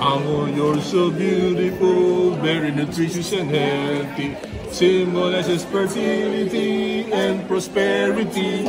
Amor, you're so beautiful, very nutritious and healthy. Symbolizes fertility and prosperity.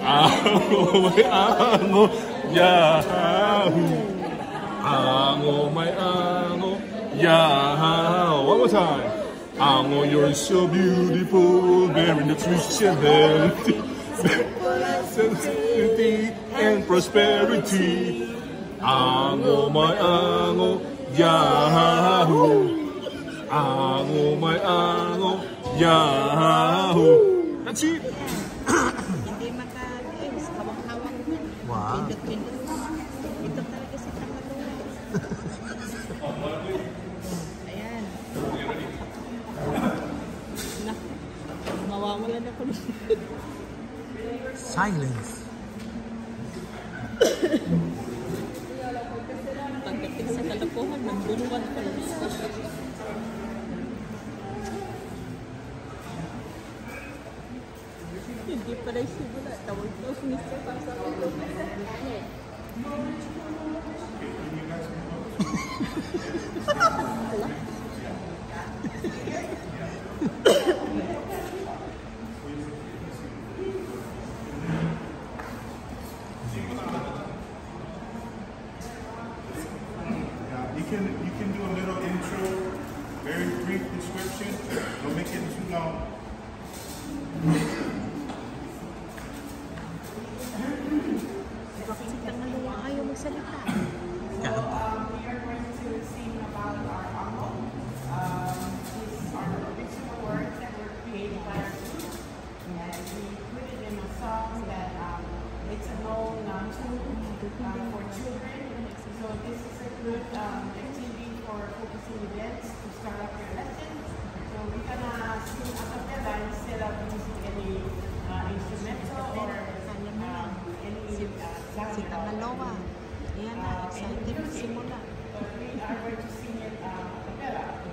Amor, amor, Yahoo. Amor, my amor, Yahoo. One more time. Amor, you're so beautiful, very nutritious and healthy. Symbolizes fertility and prosperity. Ango my ango, Yahoo. Ango my ango, Yahoo. That's it. Hindi makaayos, hawak-hawak na. Wow. Pindot-pindot. Ito talaga si Tama. Ayan. Mawawalan ako. Silence. Dia Malaysia pula tahu tu semester pasal salita. Pilitin mo na.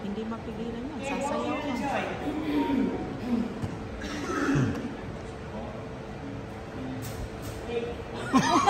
Hindi mapigilan sasayaw. Ha ha ha!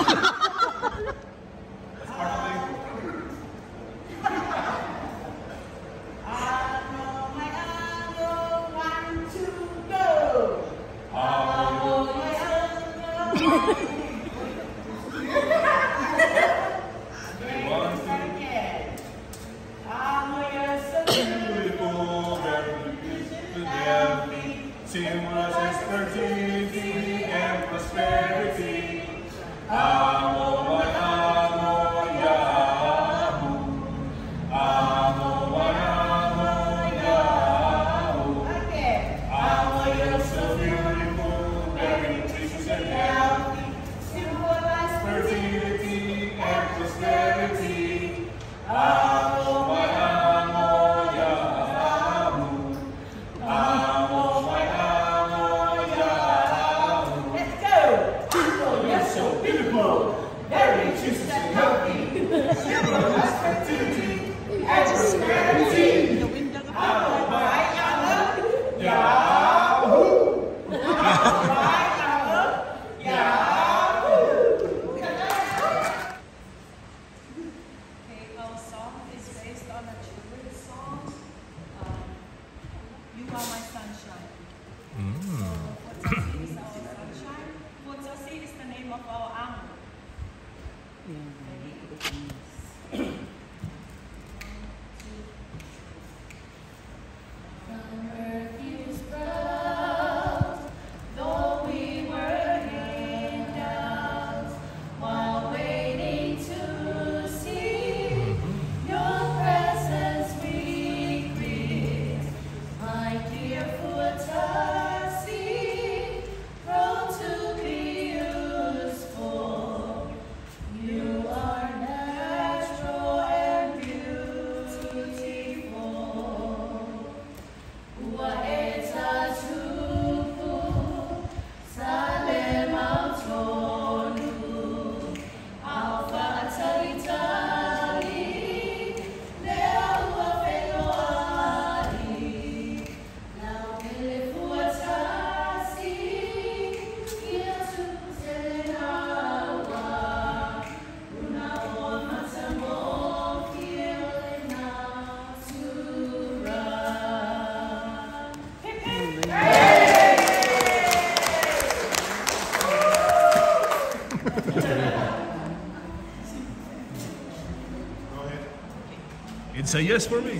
say yes for me.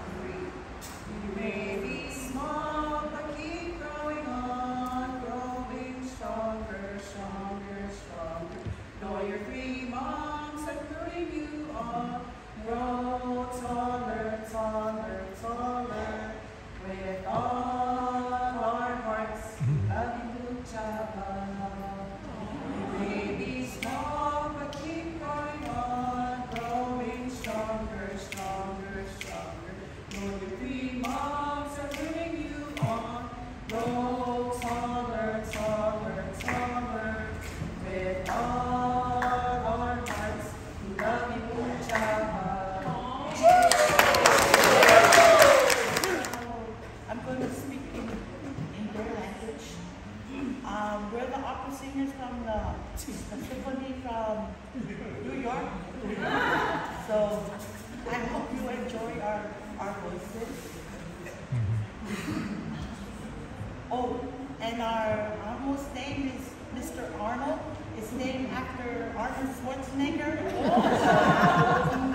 is Mr. Arnold. It's named after Arnold Schwarzenegger.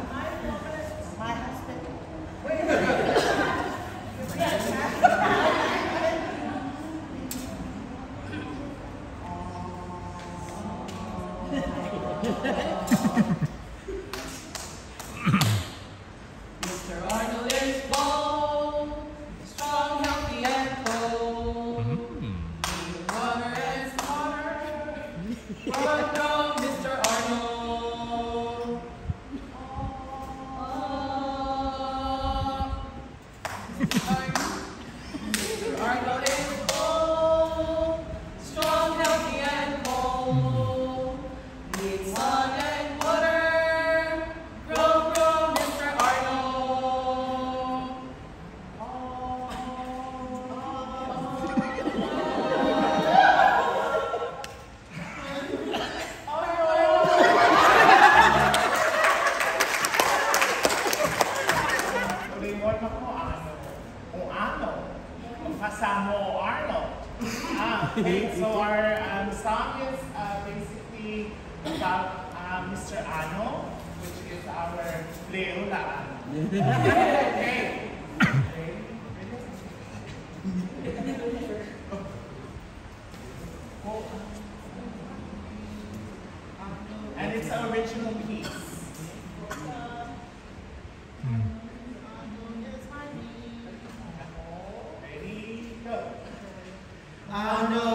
forma como ano. Kung ano. Kasamo Arnold. Ah, okay, so our um, song is uh, basically about uh, Mr. Ano, which is our Leola Ano. okay. Oh, Our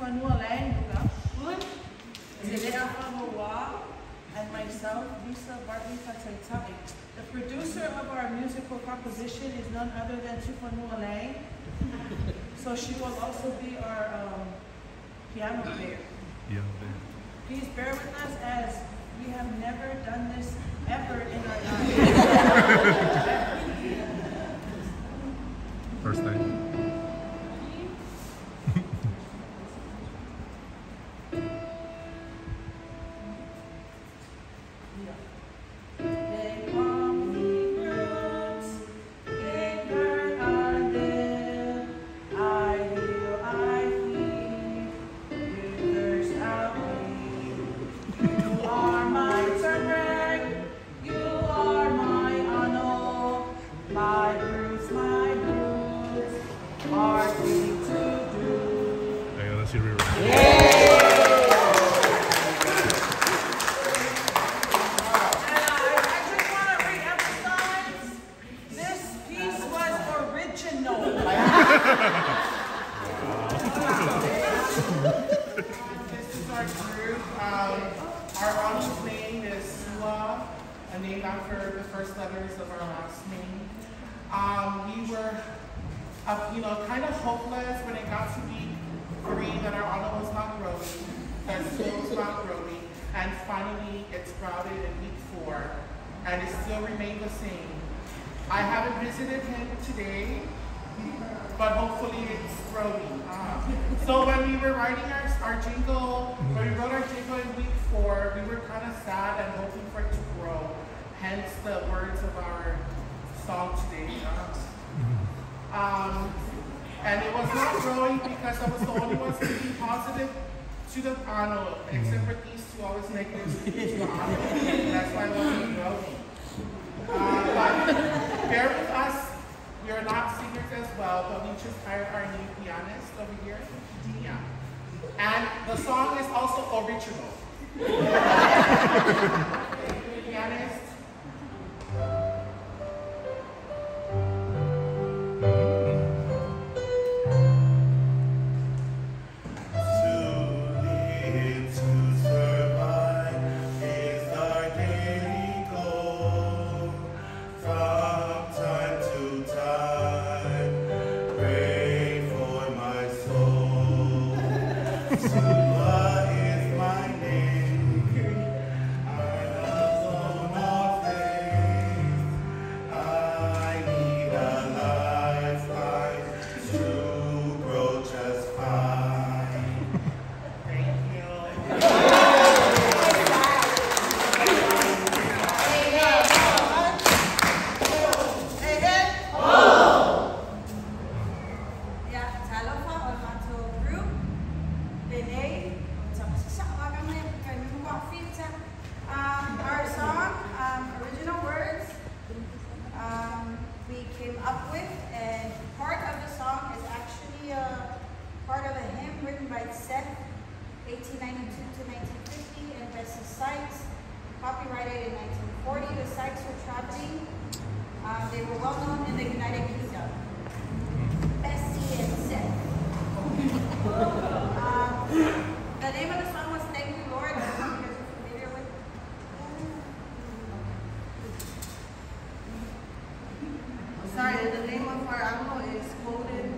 Tufanua Lang Zedea Hawa, and myself, Lisa Barbita Taitai. The producer of our musical composition is none other than Tufanua Lang. So she will also be our um, piano player. Please bear with us as we have never done this ever in our lives. First thing. They but hopefully it's growing. Uh, so when we were writing our, our jingle, when we wrote our jingle in week four, we were kind of sad and hoping for it to grow. Hence the words of our song today. Um, and it was not growing because I was the only one speaking positive to the panel, except for these two always negative. That's why it wasn't growing. Uh, but bear with us. Are not singers as well, but we just hired our new pianist over here, Dia. And the song is also original. Sorry, the name of our album is Golden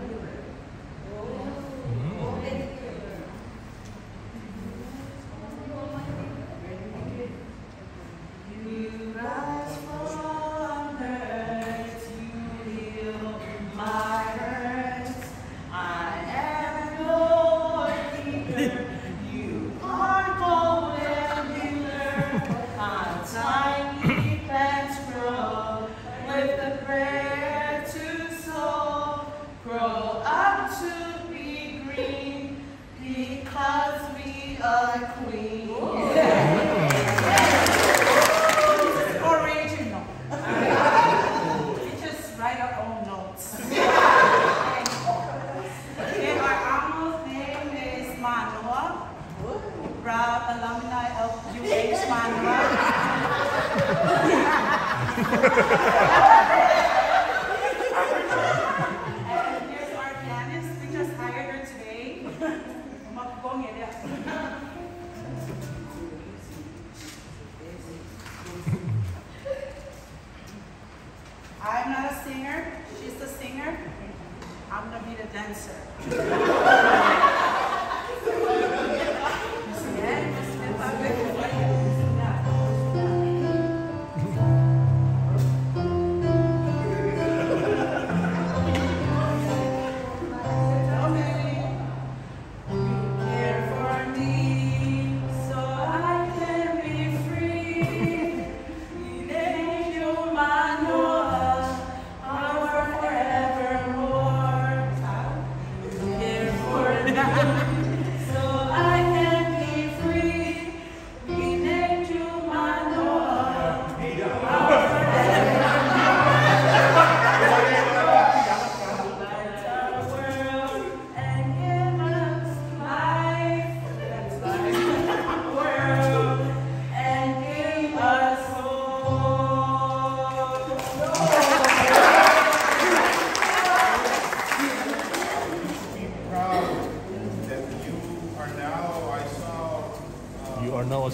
gonna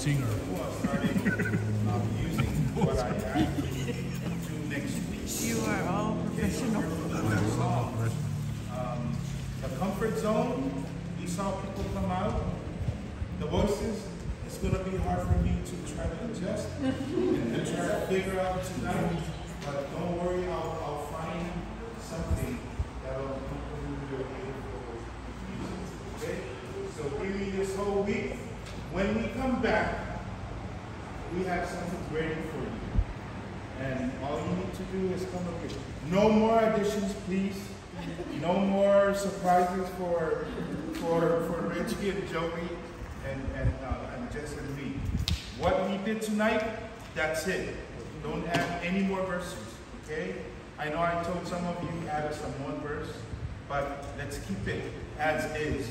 uh, You when we come back, we have something ready for you. And all you need to do is come up with, no more additions, please. No more surprises for, for, for Reggie and Joey and, and, uh, and Jess and me. What we did tonight, that's it. Don't add any more verses, okay? I know I told some of you add some one verse, but let's keep it as is.